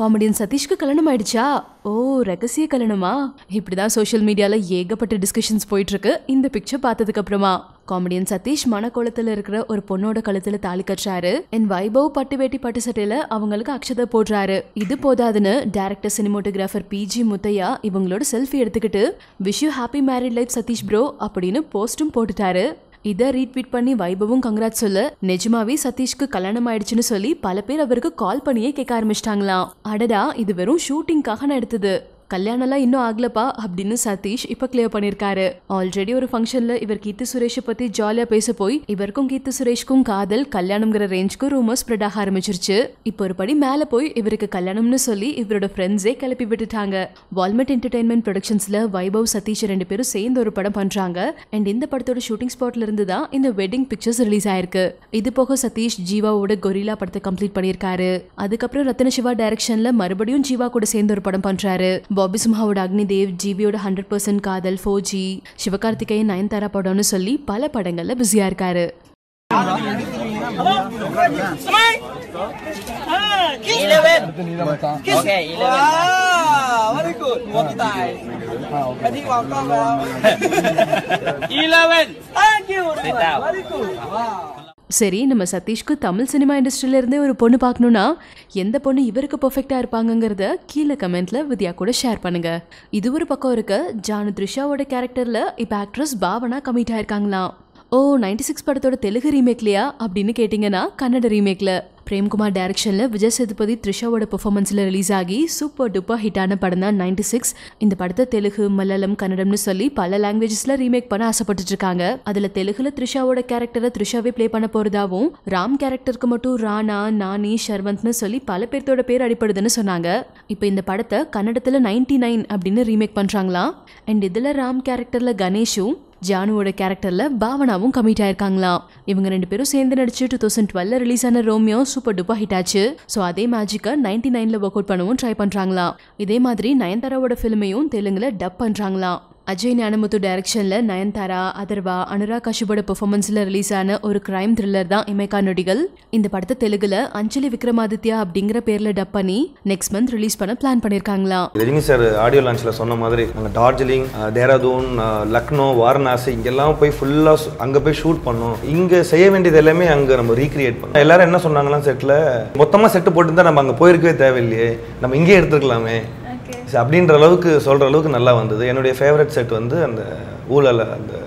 Comedian சதீஷ்க்கு கல்யாணம் ஆயிடுச்சா ஓ ரகசிய கல்யாணமா? இப்படிதான் சோஷியல் மீடியால ஏகப்பட்ட டிஸ்கஷன்ஸ் போயிட்டு இருக்கு இந்த பிக்சர் பார்த்ததுக்கு அப்புறமா காமெடியன் சதீஷ் மனக்கோலத்தில் இருக்கிற ஒரு பொண்ணோட கழுத்துல தாலி கட்டுறாரு. என் வைபவ் பட்டு வேட்டி பட்டு சட்டையில அவங்களுக்கு அக்ஷதை போடுறாரு. இது போதாதுன்னு director cinematographer P G Muthaiah இவங்களோட செல்ஃபி எடுத்துக்கிட்டு wish you happy married life Satish bro அப்படின்னு போஸ்டும் போட்டுட்டாரு. இதை ரீட்வீட் பண்ணி வைபவும் கங்க்ராட் சொல்ல. நிஜமாவே சதீஷ்க்கு கல்யாணம் ஆயிடுச்சுன்னு சொல்லி பல பேர் அவருக்கு கால் பண்ணியே கேட்க ஆரம்பிச்சிட்டாங்களாம். அடடா இது வெறும் ஷூட்டிங்காக நான் எடுத்தது கல்யாணம்லாம் இன்னும் ஆகலப்பா அப்படின்னு சதீஷ் இப்போ கிளியர் பண்ணியிருக்காரு ஆல்ரெடி ஒரு ஃபங்க்ஷன்ல இவர் கீர்த்தி சுரேஷை பத்தி ஜாலியா பேச போய் இவருக்கும் கீர்த்தி சுரேஷ்க்கும் காதல் கல்யாணம்ங்கிற ரேஞ்சுக்கு ரூமர்ஸ் ஸ்ப்ரெட் ஆக ஆரம்பிச்சிருச்சு. இப்போ ஒரு படி மேல போய் இவருக்கு கல்யாணம்னு சொல்லி இவரோட ஃப்ரெண்ட்ஸே கிளப்பி விட்டுட்டாங்க. வால்மெட் என்டர்டைன்மெண்ட் ப்ரொடக்ஷன்ஸ்ல வைபவ் சதீஷ் ரெண்டு பேரும் சேர்ந்து ஒரு படம் பண்றாங்க. அண்ட் இந்த படத்தோட ஷூட்டிங் ஸ்பாட்ல இருந்து தான் இந்த வெட்டிங் பிக்சர்ஸ் ரிலீஸ் ஆயிருக்கு. இது போக சதீஷ் ஜீவாவோட கொரில்லா படத்தை கம்ப்ளீட் பண்ணியிருக்காரு. அதுக்கப்புறம் ரத்தன சிவா டைரக்ஷன்ல மறுபடியும் ஜீவா கூட சேர்ந்து ஒரு படம் பண்றாரு. பாபி சிம்ஹாவோட அக்னிதேவ் ஜிவியோட ஹண்ட்ரட் பர்சன்ட் காதல் ஃபோஜி சிவகார்த்திகேயன் நயன்தாரா படம்னு சொல்லி பல படங்கள்ல பிஸியா இருக்காரு. Okay, சரி நம்ம சதீஷ்க்கு தமிழ் சினிமா இண்டஸ்ட்ரியிலேருந்தே ஒரு பொண்ணு பார்க்கணுன்னா எந்த பொண்ணு இவருக்கு பர்ஃபெக்டாக இருப்பாங்கங்கிறத கீழே கமெண்ட்டில் வித்யா கூட ஷேர் பண்ணுங்கள் இது ஒரு பக்கம் இருக்க. ஜானு த்ரிஷாவோட கேரக்டரில் இப்போ ஆக்ட்ரஸ் பாவனா கமிட் ஆயிருக்காங்களாம். ஓ நைன்டி சிக்ஸ் படத்தோட தெலுங்கு ரீமேக்லையா அப்படின்னு கேட்டிங்கன்னா கன்னட ரீமேக்கில் பிரேம்குமார் டைரக்ஷனில் விஜய் சேதுபதி த்ரிஷாவோட பெர்ஃபார்மன்ஸில் ரிலீஸ் ஆகி சூப்பர் டூப்பர் ஹிட்டான படம் தான் நைன்டி சிக்ஸ் இந்த படத்தை தெலுங்கு மலையாளம் கன்னடம்னு சொல்லி பல லாங்குவேஜஸில் ரீமேக் பண்ண ஆசைப்பட்டு இருக்காங்க அதில் தெலுங்குல த்ரிஷாவோட கேரக்டரை த்ரிஷாவே ப்ளே பண்ண போகிறதாவும் ராம் கேரக்டருக்கு மட்டும் ராணா நானி ஷர்வந்த்னு சொல்லி பல பேர்த்தோட பேர் அடிப்படுதுன்னு சொன்னாங்க. இப்போ இந்த படத்தை கன்னடத்தில் நைன்டி நைன் அப்படின்னு ரீமேக் பண்ணுறாங்களாம் அண்ட் இதில் ராம் கேரக்டரில் கணேஷும் ஜானுவோட கேரக்டரில் பாவனாவும் கமிட் ஆயிருக்காங்களாம். இவங்க ரெண்டு பேரும் சேர்ந்து நடிச்சு டூ தௌசண்ட் டுவெல்ல ரிலீஸ் ஆன ரோமியோ சூப்பர் டூப்பா ஹிட் ஆச்சு. ஸோ அதே மேஜிக்கை நைன்டி நைனில் ஒர்க் அவுட் பண்ணவும் ட்ரை பண்ணுறாங்களாம் இதே மாதிரி நயன்தாராவோட ஃபிலிமையும் தெலுங்குல டப் பண்ணுறாங்களாம் அஜய் ஞானமுத்து டைரக்ஷனில் நயன்தாரா அதர்வா அனுராக் கஷ்யபோட பெர்ஃபார்மன்ஸில் ரிலீஸ் ஆன ஒரு கிரைம் த்ரில்லர் தான் இமைக்கா நொடிகள் இந்த படத்தை தெலுங்குல அஞ்சலி விக்ரமாதித்யா அப்படிங்கிற பேரில் டப் பண்ணி நெக்ஸ்ட் மந்த் ரிலீஸ் பண்ண பிளான் பண்ணியிருக்காங்களா ரஜினி சார் ஆடியோ லான்ச்சில் சொன்ன மாதிரி நாங்கள் டார்ஜிலிங் தேராதூன் லக்னோ வாரணாசி இங்கெல்லாம் போய் ஃபுல்லாக அங்கே போய் ஷூட் பண்ணோம். இங்கே செய்ய வேண்டியது எல்லாமே அங்கே நம்ம ரீக்ரியேட் பண்ணோம். எல்லாரும் என்ன சொன்னாங்களாம் செட்டில் மொத்தமாக செட்டு போட்டு தான் நம்ம அங்கே போயிருக்கவே தேவையில்லையே. நம்ம இங்கேயே எடுத்துருக்கலாமே. அப்படின்ற அளவுக்கு சொல்கிற அளவுக்கு நல்லா வந்தது. என்னுடைய ஃபேவரட் செட் வந்து அந்த ஊழல அந்த